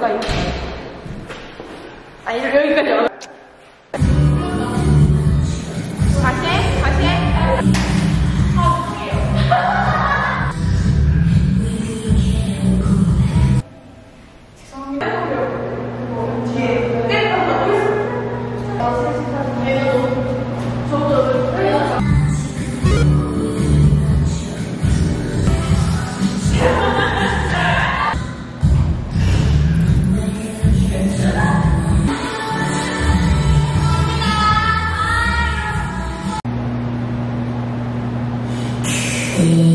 여기까지. 아니, 여기까지. Sim.